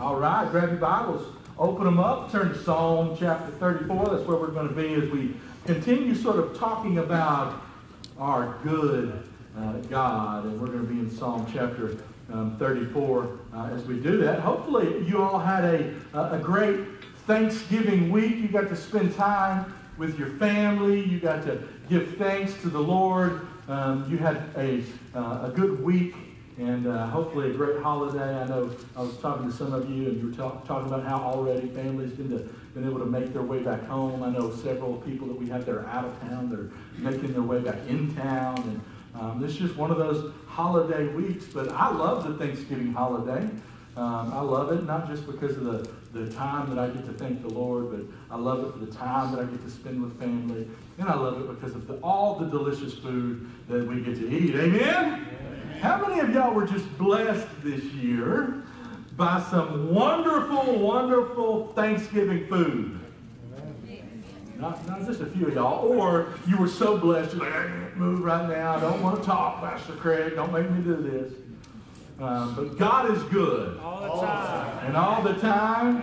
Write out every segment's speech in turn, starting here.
All right, grab your Bibles, open them up, turn to Psalm chapter 34. That's where we're going to be as we continue sort of talking about our good uh, God. And we're going to be in Psalm chapter um, 34 uh, as we do that. Hopefully, you all had a, a great Thanksgiving week. You got to spend time with your family. You got to give thanks to the Lord. Um, you had a, uh, a good week and uh, hopefully a great holiday. I know I was talking to some of you, and you were talk, talking about how already families been, to, been able to make their way back home. I know several people that we have that are out of town that are making their way back in town. And um, this is just one of those holiday weeks. But I love the Thanksgiving holiday. Um, I love it, not just because of the, the time that I get to thank the Lord, but I love it for the time that I get to spend with family. And I love it because of the, all the delicious food that we get to eat. Amen? How many of y'all were just blessed this year by some wonderful, wonderful Thanksgiving food? Not, not just a few of y'all. Or you were so blessed, you're like, I can't move right now. I don't want to talk, Pastor Craig. Don't make me do this. Um, but God is good. All the time. And all the time.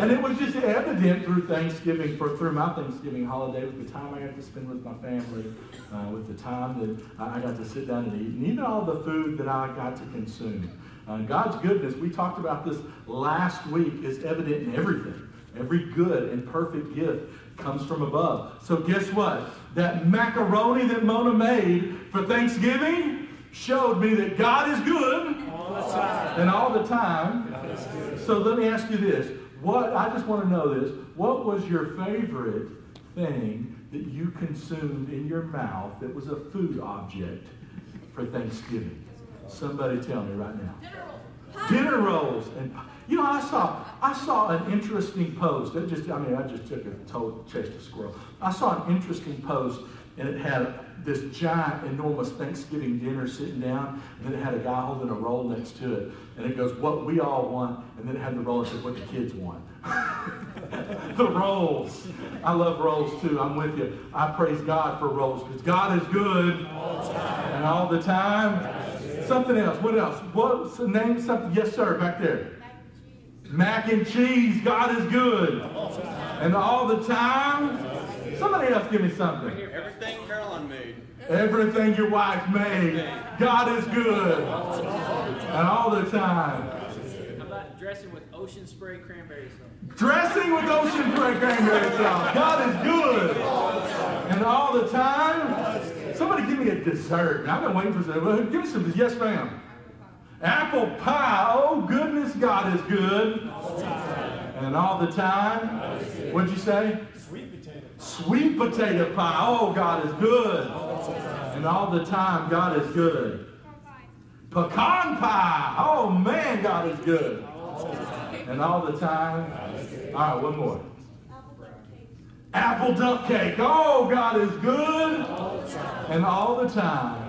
And it was just evident through Thanksgiving, for, through my Thanksgiving holiday, with the time I got to spend with my family, uh, with the time that I got to sit down and eat, and even all the food that I got to consume. Uh, God's goodness, we talked about this last week, is evident in everything. Every good and perfect gift comes from above. So guess what? That macaroni that Mona made for Thanksgiving, showed me that God is good all the time. and all the time. So let me ask you this. What I just want to know this. What was your favorite thing that you consumed in your mouth that was a food object for Thanksgiving? Somebody tell me right now. Dinner rolls. And you know, I saw I saw an interesting post. It just I mean, I just took a total chased a squirrel. I saw an interesting post and it had this giant, enormous Thanksgiving dinner sitting down, and then it had a guy holding a roll next to it. And it goes, What we all want, and then it had the roll that said, What the kids want. the rolls. I love rolls too. I'm with you. I praise God for rolls because God is good all and all the time. Something else. What else? What name something? Yes, sir, back there. Mac and cheese. God is good. And all the time. Somebody else give me something. Everything Carolyn made. Everything your wife made. God is good. And all the time. How about dressing with ocean spray cranberry sauce? Dressing with ocean spray cranberry sauce. God is good. And all the time. Somebody give me a dessert. I've been waiting for some. Give me some. Yes, ma'am. Apple pie. Oh, goodness, God is good. And all the time. What'd you say? Sweet potato. Pie. Oh, God is good. And all the time, God is good. Pecan pie. Oh, man, God is good. And all the time. All right, one more. Apple dump cake. Oh, God is good. And all the time.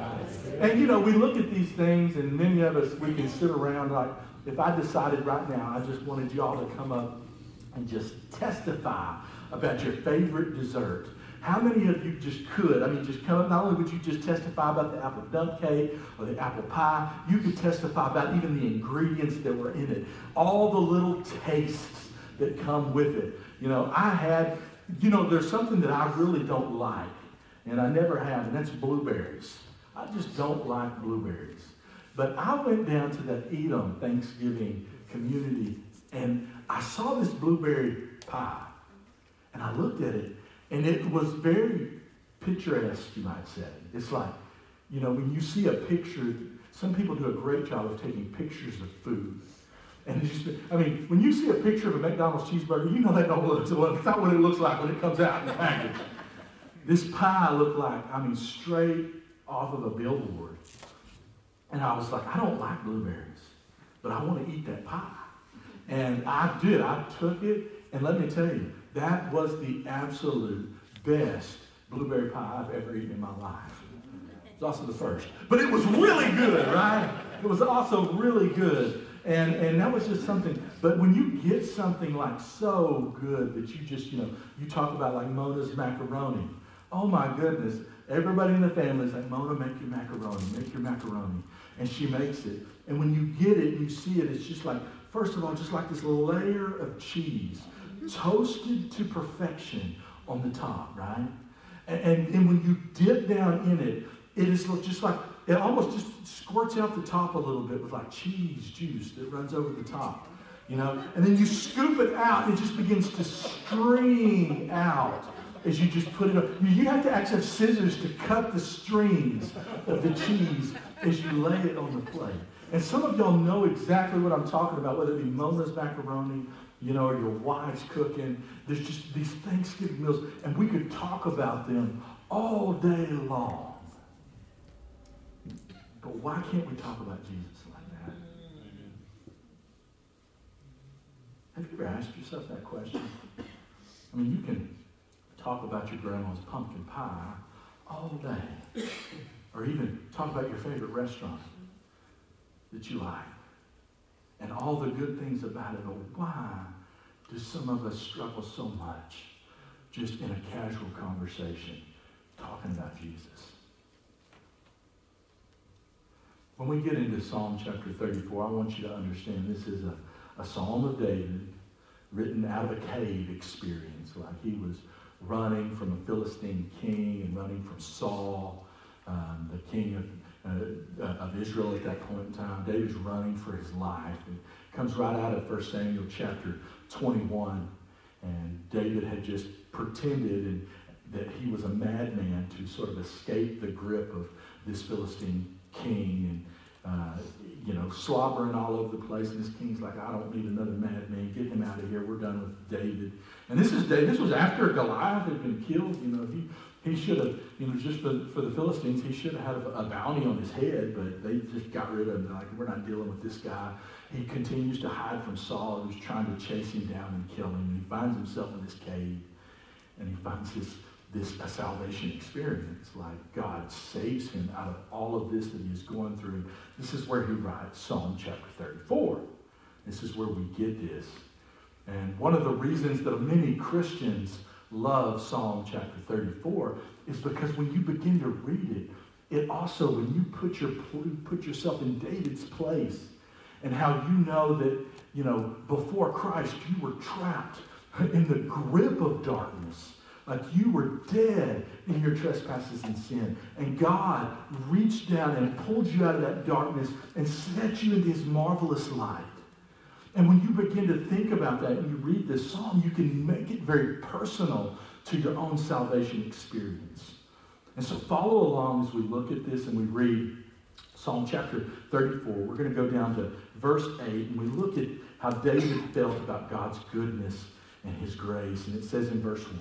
And you know, we look at these things, and many of us, we can sit around like, if I decided right now, I just wanted y'all to come up and just testify about your favorite dessert. How many of you just could? I mean, just come up. Not only would you just testify about the apple dump cake or the apple pie, you could testify about even the ingredients that were in it, all the little tastes that come with it. You know, I had, you know, there's something that I really don't like, and I never have, and that's blueberries. I just don't like blueberries. But I went down to that Edom Thanksgiving community, and I saw this blueberry pie. And I looked at it, and it was very picturesque, you might say. It's like, you know, when you see a picture, some people do a great job of taking pictures of food. And just, I mean, when you see a picture of a McDonald's cheeseburger, you know that don't look, it's not what it looks like when it comes out in the package. This pie looked like, I mean, straight off of a billboard. And I was like, I don't like blueberries, but I want to eat that pie. And I did. I took it, and let me tell you, that was the absolute best blueberry pie I've ever eaten in my life. It's also the first. But it was really good, right? It was also really good. And, and that was just something. But when you get something like so good that you just, you know, you talk about like Mona's macaroni. Oh my goodness. Everybody in the family is like, Mona, make your macaroni, make your macaroni. And she makes it. And when you get it and you see it, it's just like, first of all, just like this layer of cheese, toasted to perfection on the top, right? And, and, and when you dip down in it, it is just like, it almost just squirts out the top a little bit with like cheese juice that runs over the top, you know? And then you scoop it out and it just begins to stream out as you just put it up. You have to actually have scissors to cut the strings of the cheese as you lay it on the plate. And some of y'all know exactly what I'm talking about, whether it be Mona's macaroni, you know, or your wife's cooking. There's just these Thanksgiving meals, and we could talk about them all day long. But why can't we talk about Jesus like that? Have you ever asked yourself that question? I mean, you can talk about your grandma's pumpkin pie all day, or even talk about your favorite restaurant that you like and all the good things about it. Oh, why do some of us struggle so much just in a casual conversation talking about Jesus? When we get into Psalm chapter 34, I want you to understand this is a, a psalm of David written out of a cave experience. Like he was running from a Philistine king and running from Saul, um, the king of of Israel at that point in time. David's running for his life. And comes right out of 1 Samuel chapter 21. And David had just pretended and, that he was a madman to sort of escape the grip of this Philistine king and, uh, you know, slobbering all over the place. And this king's like, I don't need another madman. Get him out of here. We're done with David. And this is David. This was after Goliath had been killed. You know, he he should have, you know, just for, for the Philistines, he should have had a, a bounty on his head, but they just got rid of him. Like, we're not dealing with this guy. He continues to hide from Saul, who's trying to chase him down and kill him. And he finds himself in this cave, and he finds this, this a salvation experience. Like God saves him out of all of this that he is going through. This is where he writes Psalm chapter 34. This is where we get this. And one of the reasons that many Christians love Psalm chapter 34 is because when you begin to read it, it also, when you put, your, put yourself in David's place and how you know that, you know, before Christ, you were trapped in the grip of darkness. Like you were dead in your trespasses and sin. And God reached down and pulled you out of that darkness and set you into his marvelous light. And when you begin to think about that and you read this psalm, you can make it very personal to your own salvation experience. And so follow along as we look at this and we read Psalm chapter 34. We're going to go down to verse 8 and we look at how David felt about God's goodness and his grace. And it says in verse 1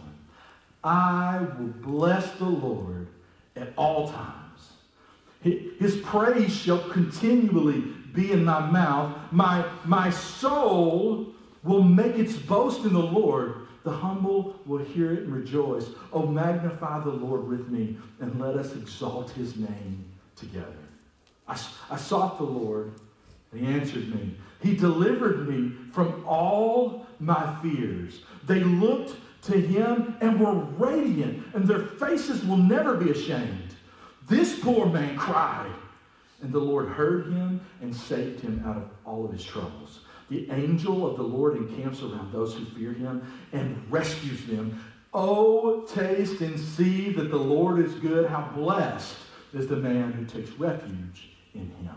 I will bless the Lord at all times. His praise shall continually be in my mouth. My, my soul will make its boast in the Lord. The humble will hear it and rejoice. Oh, magnify the Lord with me, and let us exalt his name together. I, I sought the Lord, and he answered me. He delivered me from all my fears. They looked to him and were radiant, and their faces will never be ashamed. This poor man cried and the Lord heard him and saved him out of all of his troubles. The angel of the Lord encamps around those who fear him and rescues them. Oh, taste and see that the Lord is good. How blessed is the man who takes refuge in him.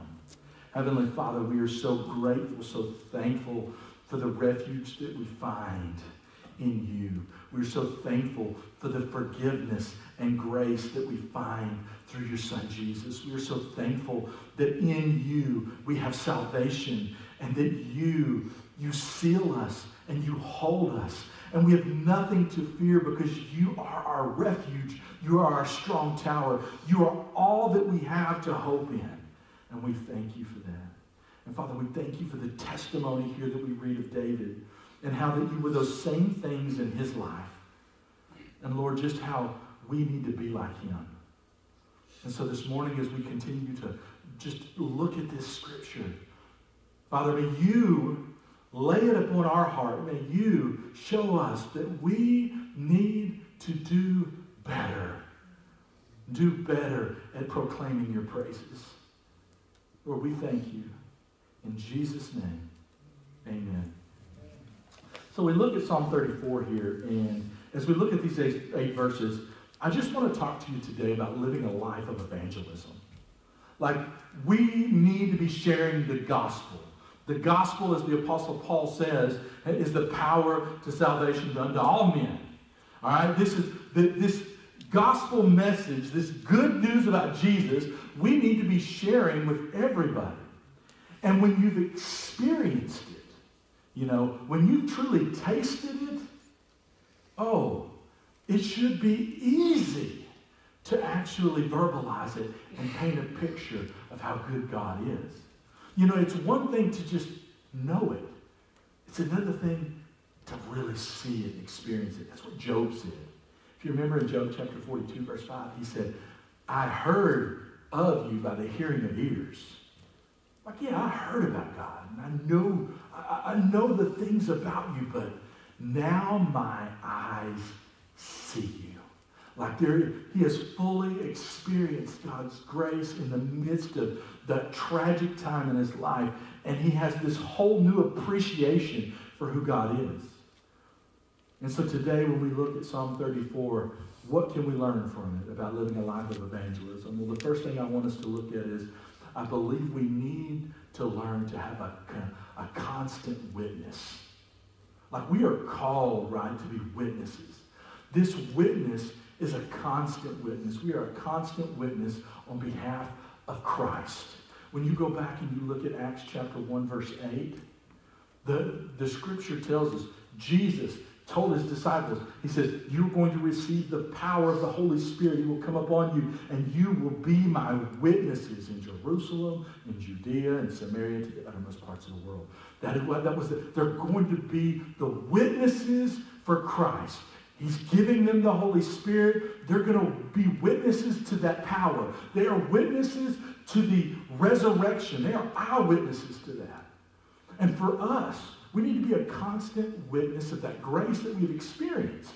Heavenly Father, we are so grateful, so thankful for the refuge that we find in you. We're so thankful for the forgiveness and grace that we find through your Son Jesus. We are so thankful that in you we have salvation and that you, you seal us and you hold us. And we have nothing to fear because you are our refuge. You are our strong tower. You are all that we have to hope in. And we thank you for that. And Father, we thank you for the testimony here that we read of David and how that you were those same things in his life. And Lord, just how we need to be like him. And so this morning, as we continue to just look at this scripture, Father, may you lay it upon our heart. May you show us that we need to do better. Do better at proclaiming your praises. Lord, we thank you In Jesus' name, amen. So we look at Psalm 34 here, and as we look at these eight, eight verses, I just want to talk to you today about living a life of evangelism. Like, we need to be sharing the gospel. The gospel, as the Apostle Paul says, is the power to salvation unto all men. All right? This is the, this gospel message, this good news about Jesus, we need to be sharing with everybody. And when you've experienced you know, when you've truly tasted it, oh, it should be easy to actually verbalize it and paint a picture of how good God is. You know, it's one thing to just know it, it's another thing to really see it and experience it. That's what Job said. If you remember in Job chapter 42, verse 5, he said, I heard of you by the hearing of ears. Like, yeah, I heard about God, and I know, I, I know the things about you, but now my eyes see you. Like there, he has fully experienced God's grace in the midst of that tragic time in his life, and he has this whole new appreciation for who God is. And so today, when we look at Psalm 34, what can we learn from it about living a life of evangelism? Well, the first thing I want us to look at is I believe we need to learn to have a, a constant witness. Like we are called, right, to be witnesses. This witness is a constant witness. We are a constant witness on behalf of Christ. When you go back and you look at Acts chapter 1, verse 8, the, the scripture tells us Jesus told his disciples, he says, You're going to receive the power of the Holy Spirit. He will come upon you, and you will be my witnesses in Jerusalem, in Judea, and Samaria, to the uttermost parts of the world. That, that was the, they're going to be the witnesses for Christ. He's giving them the Holy Spirit. They're going to be witnesses to that power. They are witnesses to the resurrection. They are eyewitnesses to that. And for us, we need to be a constant witness of that grace that we've experienced.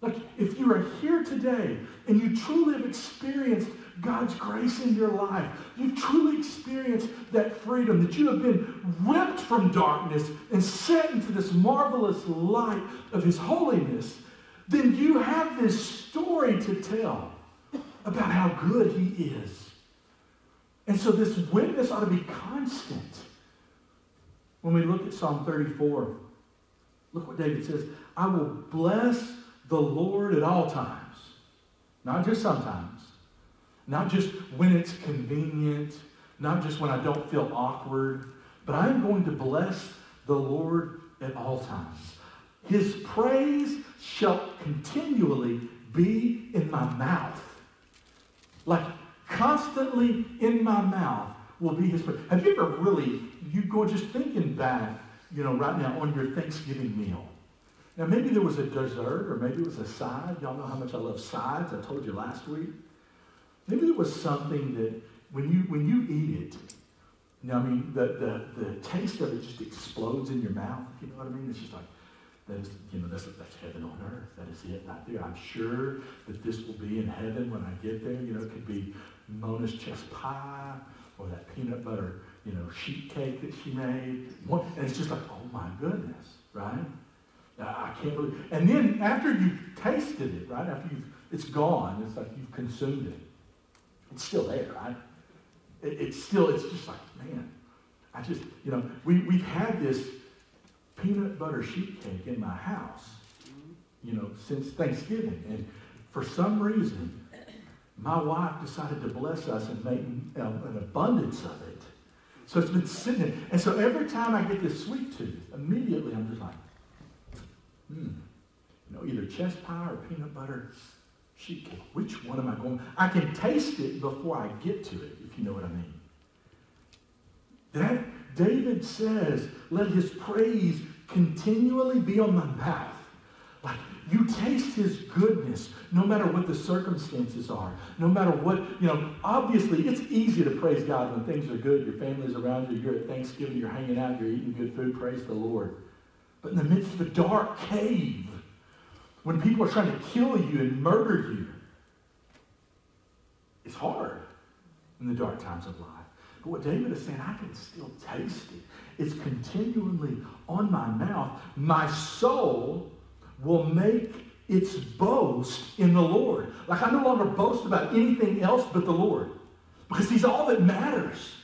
Like, if you are here today and you truly have experienced God's grace in your life, you've truly experienced that freedom, that you have been ripped from darkness and set into this marvelous light of His holiness, then you have this story to tell about how good He is. And so this witness ought to be constant. When we look at Psalm 34, look what David says I will bless the Lord at all times, not just sometimes, not just when it's convenient, not just when I don't feel awkward, but I'm going to bless the Lord at all times. His praise shall continually be in my mouth. Like constantly in my mouth will be his praise. Have you ever really, you go just thinking back, you know, right now on your Thanksgiving meal. Now, maybe there was a dessert or maybe it was a side. Y'all know how much I love sides. I told you last week. Maybe there was something that when you when you eat it, you know, I mean, the, the, the taste of it just explodes in your mouth. You know what I mean? It's just like, that is, you know, that's, that's heaven on earth. That is it right there. I'm sure that this will be in heaven when I get there. You know, it could be Mona's chess pie or that peanut butter, you know, sheet cake that she made. And it's just like, oh my goodness, right? I can't believe. And then after you've tasted it, right? After you've, it's gone. It's like you've consumed it. It's still there, right? It, it's still. It's just like, man. I just, you know, we we've had this peanut butter sheet cake in my house, you know, since Thanksgiving, and for some reason, my wife decided to bless us and make um, an abundance of it. So it's been sitting there. And so every time I get this sweet tooth, immediately I'm just like, hmm, you know, either chess pie or peanut butter sheet cake. Which one am I going? I can taste it before I get to it, if you know what I mean. That David says, let his praise continually be on my mouth. You taste his goodness no matter what the circumstances are, no matter what, you know, obviously it's easy to praise God when things are good, your family's around you, you're at Thanksgiving, you're hanging out, you're eating good food, praise the Lord. But in the midst of a dark cave, when people are trying to kill you and murder you, it's hard in the dark times of life. But what David is saying, I can still taste it. It's continually on my mouth. My soul will make its boast in the Lord. Like I no longer boast about anything else but the Lord. Because he's all that matters.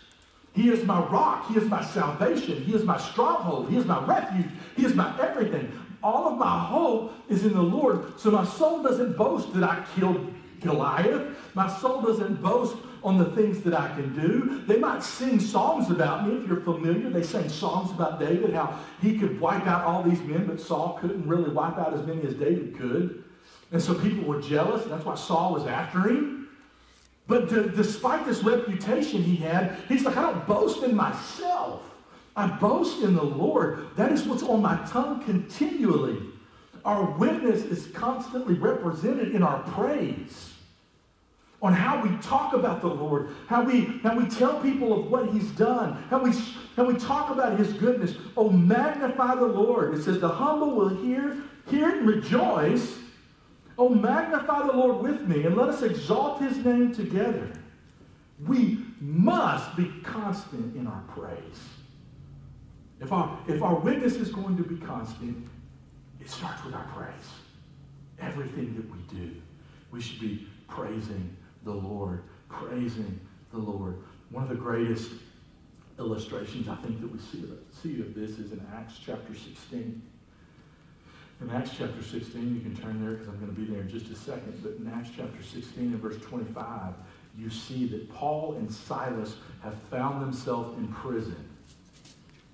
He is my rock. He is my salvation. He is my stronghold. He is my refuge. He is my everything. All of my hope is in the Lord. So my soul doesn't boast that I killed Goliath. My soul doesn't boast on the things that I can do. They might sing songs about me if you're familiar. They sang songs about David, how he could wipe out all these men, but Saul couldn't really wipe out as many as David could. And so people were jealous. That's why Saul was after him. But d- despite this reputation he had, he's like, I don't boast in myself. I boast in the Lord. That is what's on my tongue continually. Our witness is constantly represented in our praise. On how we talk about the Lord, how we, how we tell people of what He's done, how we, how we talk about His goodness. Oh, magnify the Lord. It says, The humble will hear, hear and rejoice Oh, magnify the Lord with me and let us exalt his name together. We must be constant in our praise. If our, if our witness is going to be constant, it starts with our praise. Everything that we do, we should be praising the Lord, praising the Lord. One of the greatest illustrations I think that we see of, see of this is in Acts chapter 16. In Acts chapter 16, you can turn there because I'm going to be there in just a second. But in Acts chapter 16 and verse 25, you see that Paul and Silas have found themselves in prison.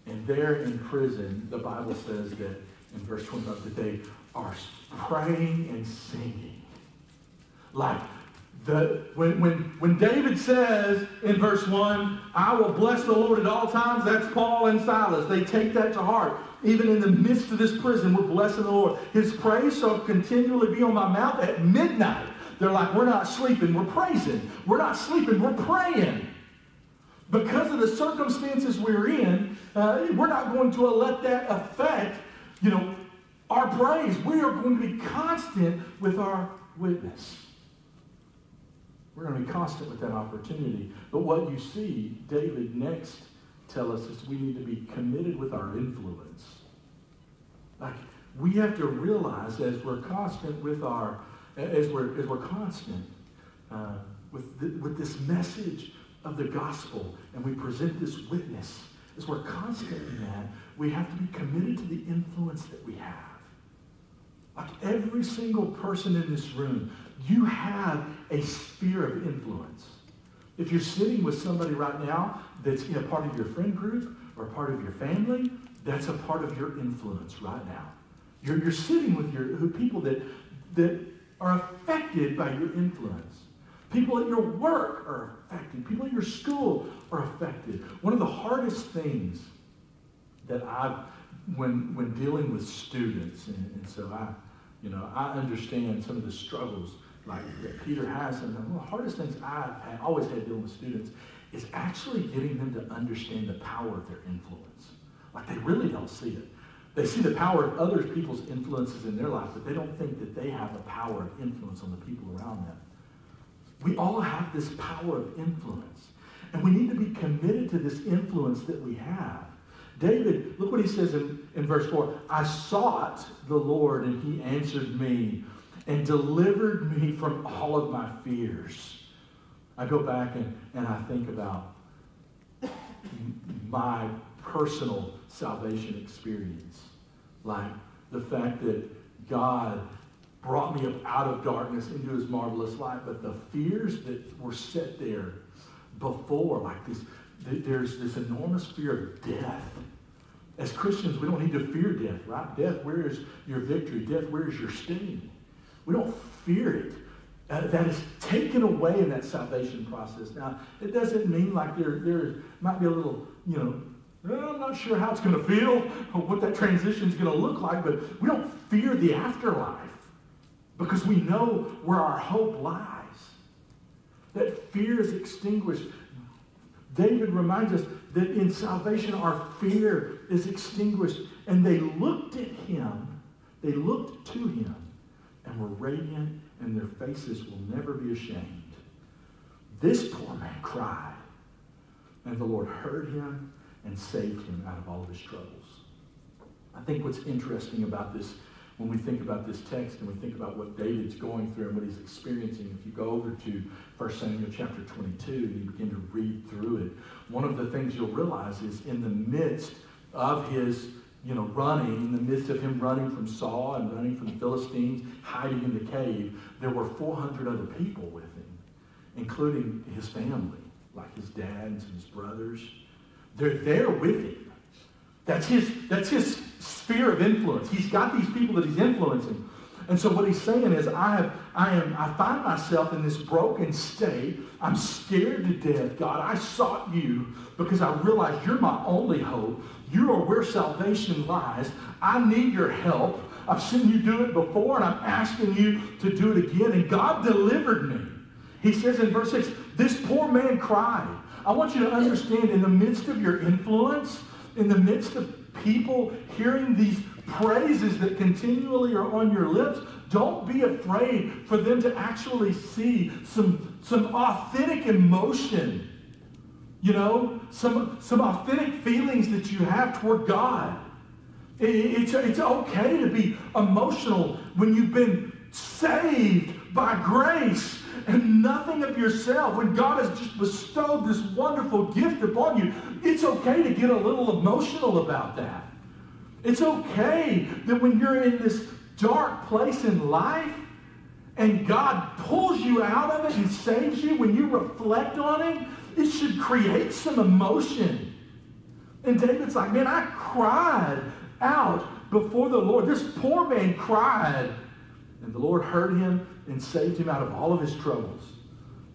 And there in prison, the Bible says that in verse 25 that they are praying and singing. Like the, when, when, when David says in verse 1, I will bless the Lord at all times, that's Paul and Silas. They take that to heart. Even in the midst of this prison, we're blessing the Lord. His praise shall continually be on my mouth at midnight. They're like, we're not sleeping, we're praising. We're not sleeping, we're praying. Because of the circumstances we're in, uh, we're not going to let that affect, you know, our praise. We are going to be constant with our witness. We're going to be constant with that opportunity. But what you see, David next tell us is we need to be committed with our influence. Like we have to realize as we're constant with our, as we're as we're constant uh, with the, with this message of the gospel, and we present this witness, as we're constant in that, we have to be committed to the influence that we have. Like every single person in this room, you have a sphere of influence. If you're sitting with somebody right now that's in a part of your friend group or part of your family, that's a part of your influence right now. You're, you're sitting with your people that, that are affected by your influence. People at your work are affected. People at your school are affected. One of the hardest things that I've, when, when dealing with students, and, and so I, you know, I understand some of the struggles like that Peter has, and the hardest things I've had, always had dealing with students is actually getting them to understand the power of their influence. Like they really don't see it. They see the power of other people's influences in their life, but they don't think that they have the power of influence on the people around them. We all have this power of influence. And we need to be committed to this influence that we have. David, look what he says in, in verse 4 I sought the Lord, and he answered me and delivered me from all of my fears. I go back and, and I think about my personal salvation experience. Like the fact that God brought me up out of darkness into his marvelous light, but the fears that were set there before, like this, there's this enormous fear of death. As Christians, we don't need to fear death, right? Death, where is your victory? Death, where is your sting? We don't fear it. Uh, that is taken away in that salvation process. Now, it doesn't mean like there, there might be a little, you know, I'm not sure how it's going to feel, or what that transition is going to look like, but we don't fear the afterlife because we know where our hope lies. That fear is extinguished. David reminds us that in salvation our fear is extinguished. And they looked at him, they looked to him, and were radiant, and their faces will never be ashamed. This poor man cried. And the Lord heard him and saved him out of all of his troubles. I think what's interesting about this, when we think about this text and we think about what David's going through and what he's experiencing, if you go over to 1 Samuel chapter 22 and you begin to read through it, one of the things you'll realize is in the midst of his you know, running, in the midst of him running from Saul and running from the Philistines, hiding in the cave, there were 400 other people with him, including his family, like his dads and his brothers. They're there with him. That's his, that's his sphere of influence. He's got these people that he's influencing. And so what he's saying is, I have, I am, I find myself in this broken state. I'm scared to death. God, I sought you because I realize you're my only hope. You are where salvation lies. I need your help. I've seen you do it before, and I'm asking you to do it again. And God delivered me. He says in verse 6, this poor man cried. I want you to understand in the midst of your influence, in the midst of people hearing these praises that continually are on your lips, don't be afraid for them to actually see some, some authentic emotion. You know, some, some authentic feelings that you have toward God. It, it's, it's okay to be emotional when you've been saved by grace and nothing of yourself. When God has just bestowed this wonderful gift upon you, it's okay to get a little emotional about that. It's okay that when you're in this dark place in life and God pulls you out of it and saves you, when you reflect on it, it should create some emotion. And David's like, man, I cried out before the Lord. This poor man cried. And the Lord heard him and saved him out of all of his troubles.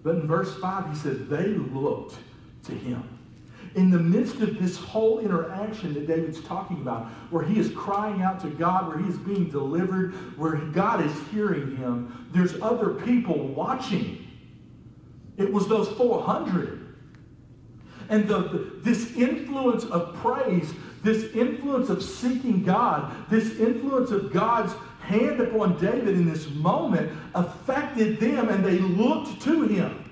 But in verse 5, he says, they looked to him. In the midst of this whole interaction that David's talking about, where he is crying out to God, where he is being delivered, where God is hearing him, there's other people watching. It was those 400. And the, the, this influence of praise, this influence of seeking God, this influence of God's hand upon David in this moment affected them and they looked to him.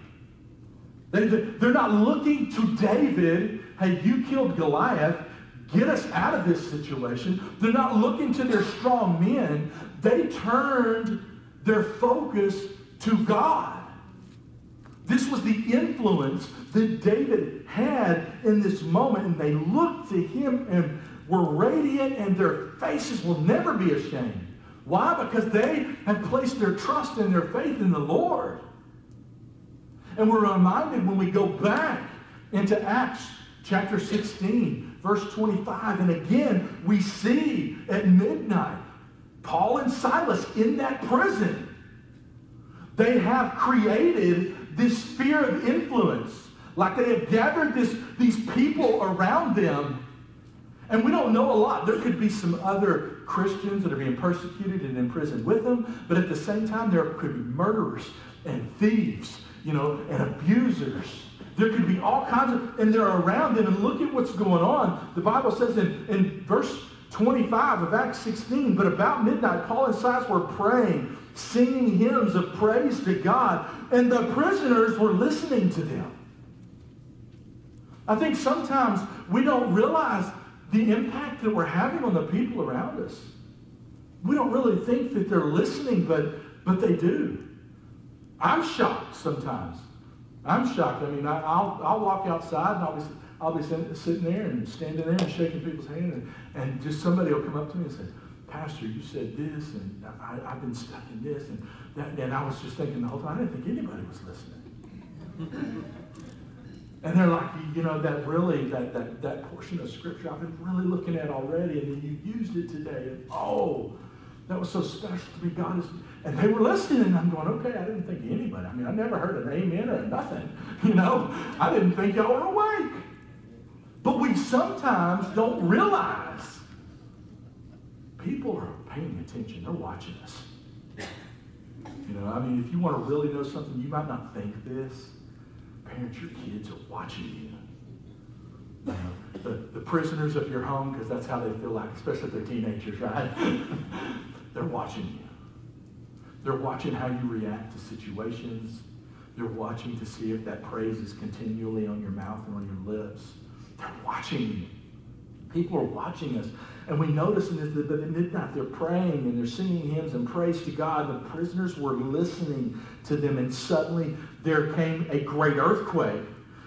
They, they're not looking to David, hey, you killed Goliath, get us out of this situation. They're not looking to their strong men. They turned their focus to God. This was the influence that David had in this moment, and they looked to him and were radiant, and their faces will never be ashamed. Why? Because they have placed their trust and their faith in the Lord. And we're reminded when we go back into Acts chapter 16, verse 25, and again we see at midnight Paul and Silas in that prison. They have created this sphere of influence. Like they have gathered this, these people around them. And we don't know a lot. There could be some other Christians that are being persecuted and imprisoned with them, but at the same time, there could be murderers and thieves, you know, and abusers. There could be all kinds of, and they're around them, and look at what's going on. The Bible says in, in verse 25 of Acts 16, but about midnight, Paul and Silas were praying, singing hymns of praise to God, and the prisoners were listening to them. I think sometimes we don't realize the impact that we're having on the people around us. We don't really think that they're listening, but, but they do. I'm shocked sometimes. I'm shocked. I mean, I, will I'll walk outside and I'll be, I'll be sitting, there and standing there and shaking people's hand, and, and just somebody will come up to me and say, Pastor, you said this, and I, have been stuck in this, and that, and I was just thinking the whole time, I didn't think anybody was listening. And they're like, you know, that really, that, that, that portion of scripture I've been really looking at already, and then you used it today. And oh, that was so special to me. God is, and they were listening, and I'm going, okay, I didn't think anybody. I mean, I never heard an amen or nothing. You know, I didn't think y'all were awake. But we sometimes don't realize people are paying attention. They're watching us. You know, I mean, if you want to really know something, you might not think this parents, your kids are watching you. You know, the, the prisoners of your home, because that's how they feel like, especially if they're teenagers, right? they're watching you. They're watching how you react to situations. They're watching to see if that praise is continually on your mouth and on your lips. They're watching you. People are watching us. And we notice in this, that at midnight they're praying and they're singing hymns and praise to God. The prisoners were listening to them, and suddenly there came a great earthquake,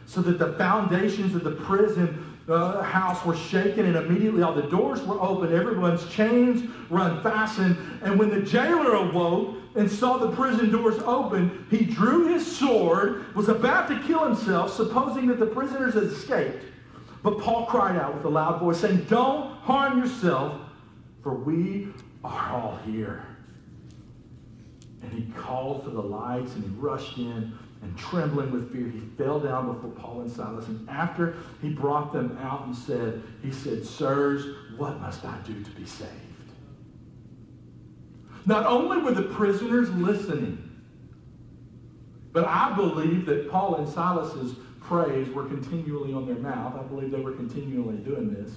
so that the foundations of the prison uh, house were shaken, and immediately all the doors were open. Everyone's chains were unfastened. And when the jailer awoke and saw the prison doors open, he drew his sword, was about to kill himself, supposing that the prisoners had escaped. But Paul cried out with a loud voice, saying, Don't harm yourself, for we are all here. And he called for the lights and he rushed in and trembling with fear, he fell down before Paul and Silas. And after he brought them out and said, he said, Sirs, what must I do to be saved? Not only were the prisoners listening, but I believe that Paul and Silas's praise were continually on their mouth. I believe they were continually doing this.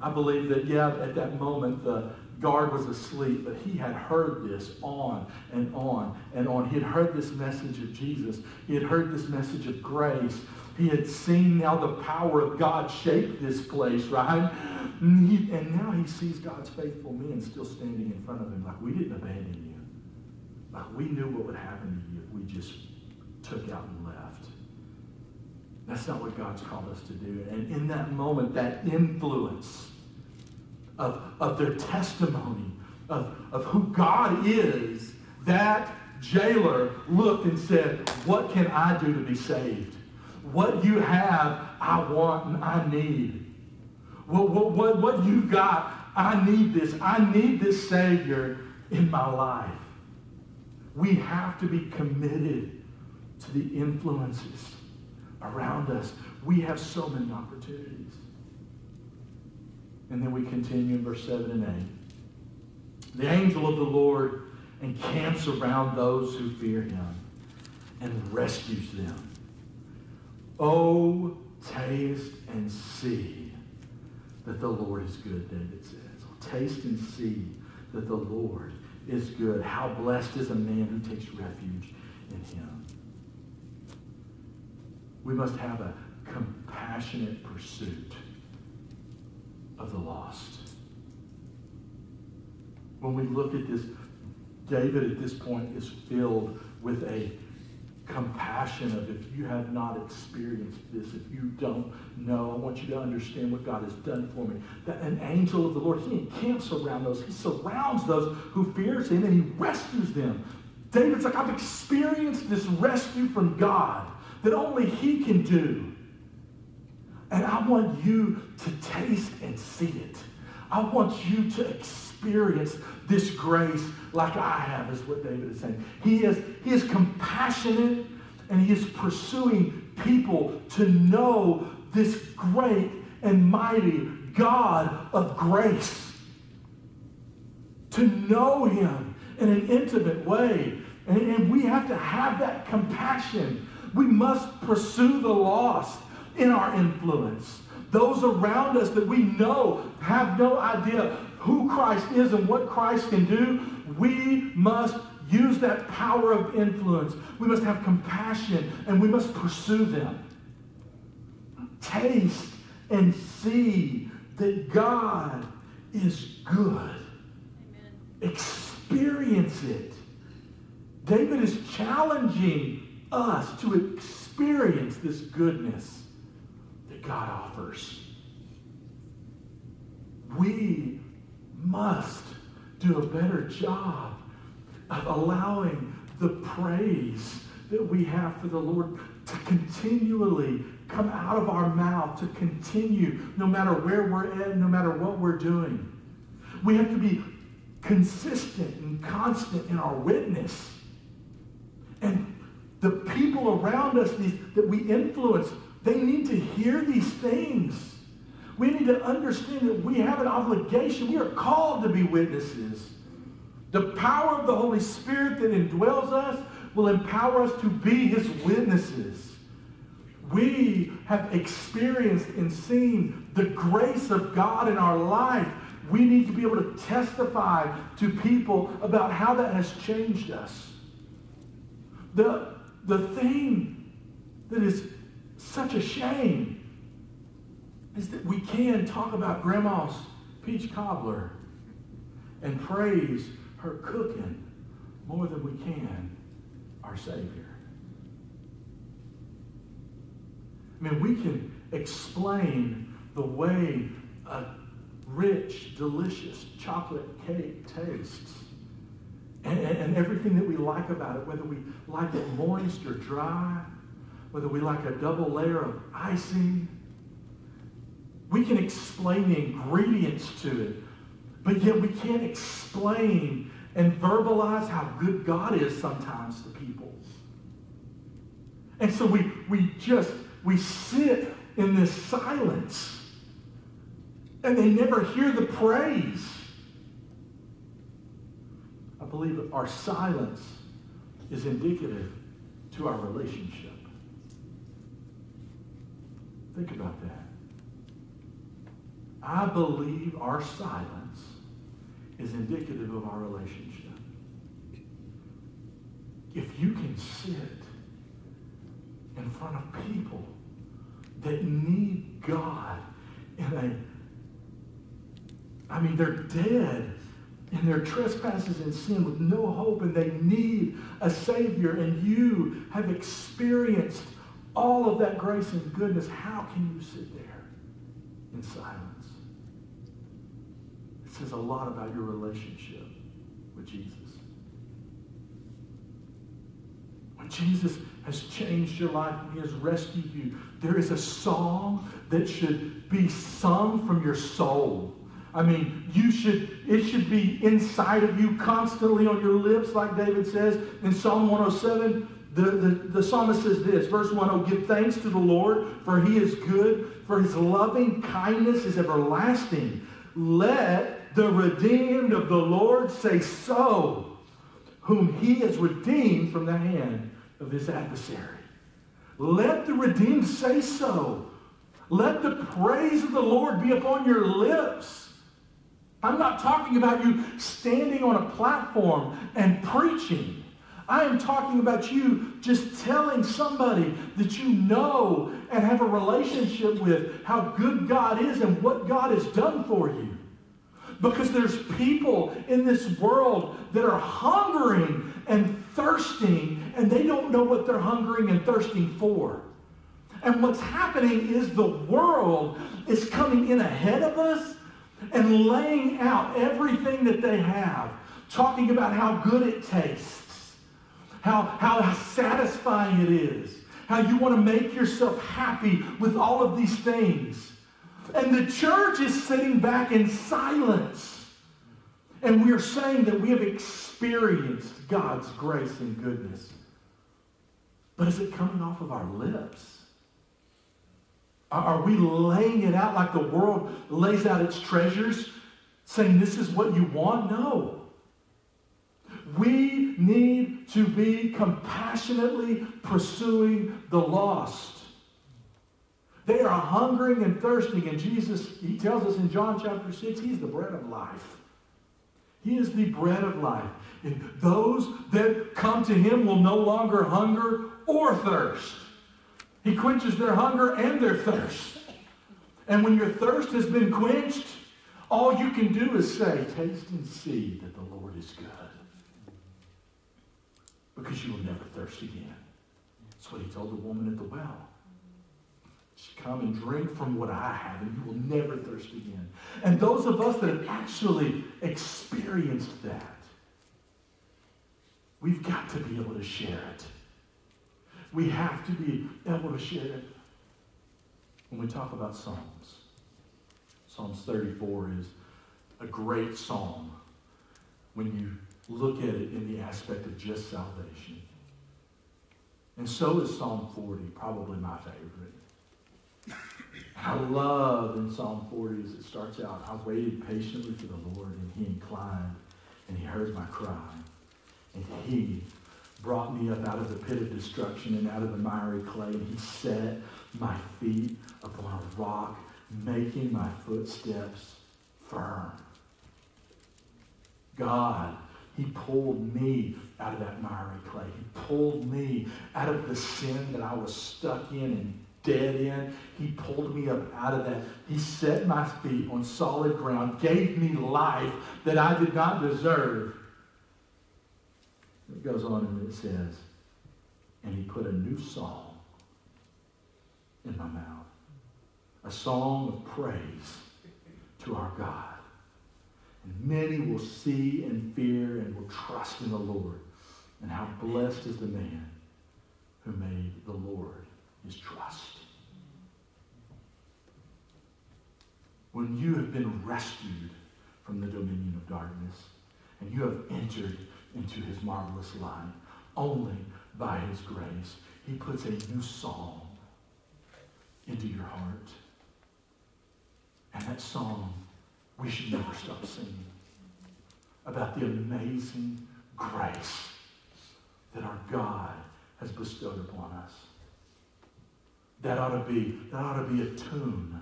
I believe that, yeah, at that moment, the guard was asleep, but he had heard this on and on and on. He had heard this message of Jesus. He had heard this message of grace. He had seen now the power of God shape this place, right? And, he, and now he sees God's faithful men still standing in front of him like, we didn't abandon you. Like, we knew what would happen to you if we just took out and left. That's not what God's called us to do. And in that moment, that influence of, of their testimony, of, of who God is, that jailer looked and said, What can I do to be saved? What you have, I want and I need. What, what, what, what you've got, I need this. I need this Savior in my life. We have to be committed to the influences around us. We have so many opportunities. And then we continue in verse 7 and 8. The angel of the Lord encamps around those who fear him and rescues them. Oh, taste and see that the Lord is good, David says. Oh, taste and see that the Lord is good. How blessed is a man who takes refuge in him. We must have a compassionate pursuit of the lost. When we look at this, David at this point is filled with a compassion of if you have not experienced this, if you don't know, I want you to understand what God has done for me. That an angel of the Lord, he encamps around those, he surrounds those who fears him and he rescues them. David's like, I've experienced this rescue from God that only he can do. And I want you to taste and see it. I want you to experience this grace like I have, is what David is saying. He is, he is compassionate and he is pursuing people to know this great and mighty God of grace. To know him in an intimate way. And, and we have to have that compassion. We must pursue the lost in our influence. Those around us that we know have no idea who Christ is and what Christ can do, we must use that power of influence. We must have compassion and we must pursue them. Taste and see that God is good. Amen. Experience it. David is challenging us to experience this goodness God offers. We must do a better job of allowing the praise that we have for the Lord to continually come out of our mouth, to continue no matter where we're at, no matter what we're doing. We have to be consistent and constant in our witness. And the people around us that we influence, they need to hear these things. We need to understand that we have an obligation. We are called to be witnesses. The power of the Holy Spirit that indwells us will empower us to be his witnesses. We have experienced and seen the grace of God in our life. We need to be able to testify to people about how that has changed us. The the thing that is such a shame is that we can talk about grandma's peach cobbler and praise her cooking more than we can our Savior. I mean, we can explain the way a rich, delicious chocolate cake tastes and, and, everything that we like about it, whether we like it moist or dry, whether we like a double layer of icing. We can explain the ingredients to it, but yet we can't explain and verbalize how good God is sometimes to people. And so we, we just, we sit in this silence and they never hear the praise. I believe our silence is indicative to our relationship. Think about that. I believe our silence is indicative of our relationship. If you can sit in front of people that need God in a, I mean, they're dead in their trespasses and sin with no hope and they need a Savior and you have experienced all of that grace and goodness, how can you sit there in silence? It says a lot about your relationship with Jesus. When Jesus has changed your life and he has rescued you, there is a song that should be sung from your soul. I mean, you should, it should be inside of you constantly on your lips, like David says in Psalm 107. The, the, the psalmist says this, verse 1, Oh, give thanks to the Lord, for he is good, for his loving kindness is everlasting. Let the redeemed of the Lord say so, whom he has redeemed from the hand of his adversary. Let the redeemed say so. Let the praise of the Lord be upon your lips. I'm not talking about you standing on a platform and preaching. I am talking about you just telling somebody that you know and have a relationship with how good God is and what God has done for you. Because there's people in this world that are hungering and thirsting, and they don't know what they're hungering and thirsting for. And what's happening is the world is coming in ahead of us and laying out everything that they have, talking about how good it tastes, how, how satisfying it is, how you want to make yourself happy with all of these things. And the church is sitting back in silence. And we are saying that we have experienced God's grace and goodness. But is it coming off of our lips? Are we laying it out like the world lays out its treasures, saying this is what you want? No. We need to be compassionately pursuing the lost. They are hungering and thirsting, and Jesus, he tells us in John chapter 6, he's the bread of life. He is the bread of life. And those that come to him will no longer hunger or thirst. He quenches their hunger and their thirst. And when your thirst has been quenched, all you can do is say, Taste and see that the Lord is good. Because you will never thirst again. That's what he told the woman at the well. She come and drink from what I have, and you will never thirst again. And those of us that have actually experienced that, we've got to be able to share it. We have to be able to share it. When we talk about Psalms, Psalms 34 is a great psalm when you look at it in the aspect of just salvation. And so is Psalm 40, probably my favorite. I love in Psalm 40 as it starts out, I waited patiently for the Lord, and he inclined, and he heard my cry. And he brought me up out of the pit of destruction and out of the miry clay, and he set my feet upon a rock, making my footsteps firm. God He pulled me out of that miry clay. He pulled me out of the sin that I was stuck in and dead in. He pulled me up out of that. He set my feet on solid ground, gave me life that I did not deserve. It goes on and it says, and he put a new song in my mouth, a song of praise to our God. Many will see and fear and will trust in the Lord. And how blessed is the man who made the Lord his trust. When you have been rescued from the dominion of darkness and you have entered into his marvelous light, only by his grace, he puts a new song into your heart. And that song we should never stop singing about the amazing grace that our God has bestowed upon us. That ought to be, that ought to be a tune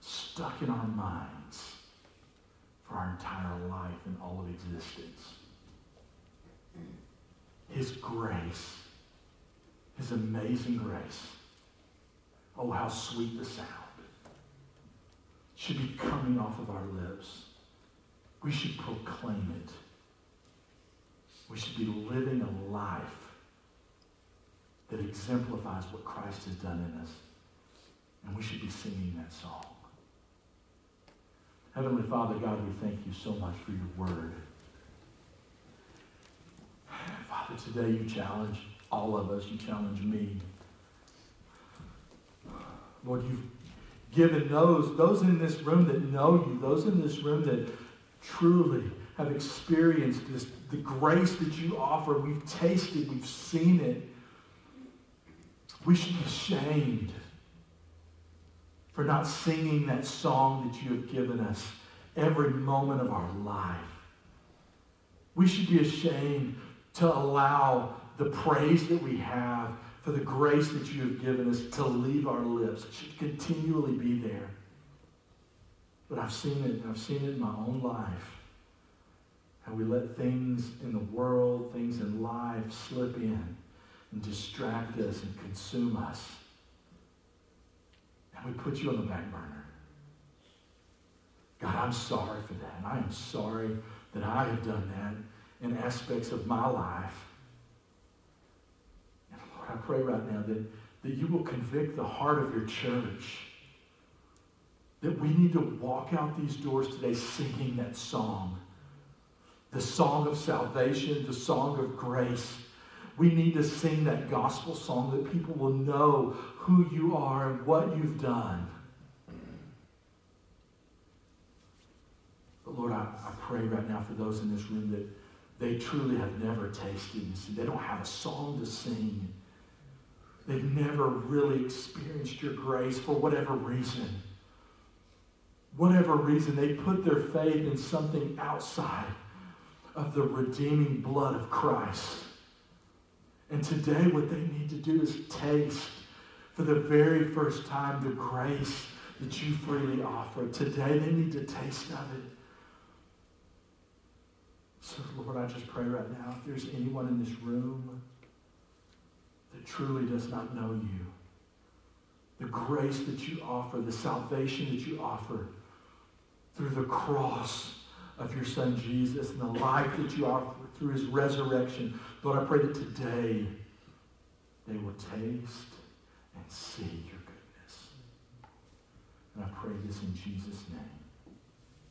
stuck in our minds for our entire life and all of existence. His grace, His amazing grace. Oh, how sweet the sound should be coming off of our lips. We should proclaim it. We should be living a life that exemplifies what Christ has done in us. And we should be singing that song. Heavenly Father, God, we thank you so much for your word. Father, today you challenge all of us. You challenge me. Lord, you've given those, those in this room that know you, those in this room that truly have experienced this, the grace that you offer. We've tasted, we've seen it. We should be ashamed for not singing that song that you have given us every moment of our life. We should be ashamed to allow the praise that we have for the grace that you have given us to leave our lips. It should continually be there. But I've seen it. I've seen it in my own life. How we let things in the world, things in life slip in and distract us and consume us. And we put you on the back burner. God, I'm sorry for that. And I am sorry that I have done that in aspects of my life I pray right now that, that you will convict the heart of your church. That we need to walk out these doors today singing that song. The song of salvation, the song of grace. We need to sing that gospel song that people will know who you are and what you've done. But Lord, I, I pray right now for those in this room that they truly have never tasted and They don't have a song to sing. They've never really experienced your grace for whatever reason. Whatever reason, they put their faith in something outside of the redeeming blood of Christ. And today, what they need to do is taste for the very first time the grace that you freely offer. Today, they need to taste of it. So, Lord, I just pray right now if there's anyone in this room that truly does not know you. The grace that you offer, the salvation that you offer through the cross of your son Jesus and the life that you offer through his resurrection. Lord, I pray that today they will taste and see your goodness. And I pray this in Jesus' name.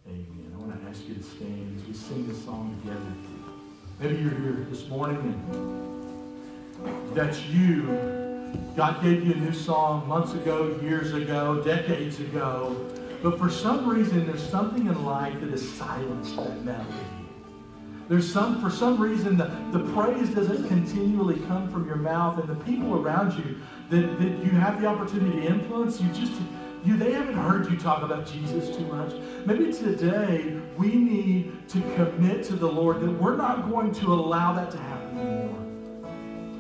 Amen. I want to ask you to stand as we sing this song together. Maybe you're here this morning and that's you. God gave you a new song months ago, years ago, decades ago. But for some reason, there's something in life that has silenced that melody. There's some, for some reason, the, the praise doesn't continually come from your mouth, and the people around you that, that you have the opportunity to influence, you just, you, they haven't heard you talk about Jesus too much. Maybe today we need to commit to the Lord that we're not going to allow that to happen anymore.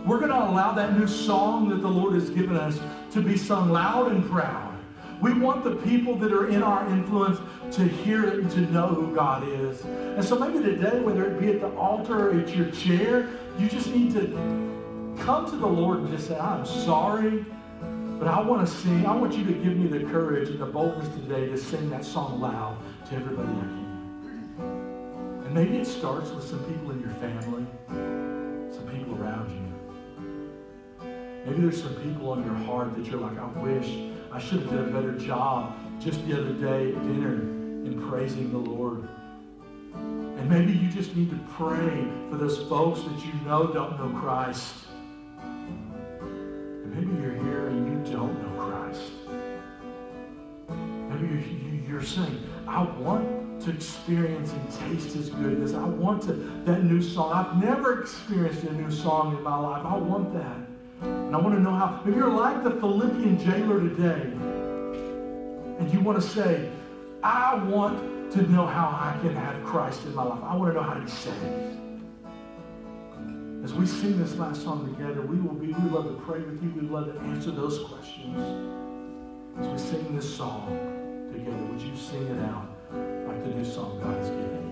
We're going to allow that new song that the Lord has given us to be sung loud and proud. We want the people that are in our influence to hear it and to know who God is. And so maybe today, whether it be at the altar or at your chair, you just need to come to the Lord and just say, I'm sorry, but I want to sing. I want you to give me the courage and the boldness today to sing that song loud to everybody I can. And maybe it starts with some people in your family, some people around you. Maybe there's some people on your heart that you're like, I wish I should have done a better job just the other day at dinner in praising the Lord. And maybe you just need to pray for those folks that you know don't know Christ. And maybe you're here and you don't know Christ. Maybe you're, saying, I want to experience and taste his goodness. I want to, that new song. I've never experienced a new song in my life. I want that. And I want to know how, if you're like the Philippian jailer today, and you want to say, I want to know how I can have Christ in my life. I want to know how to be saved. As we sing this last song together, we will be, we love to pray with you. We'd love to answer those questions. As we sing this song together, would you sing it out like the new song God has given?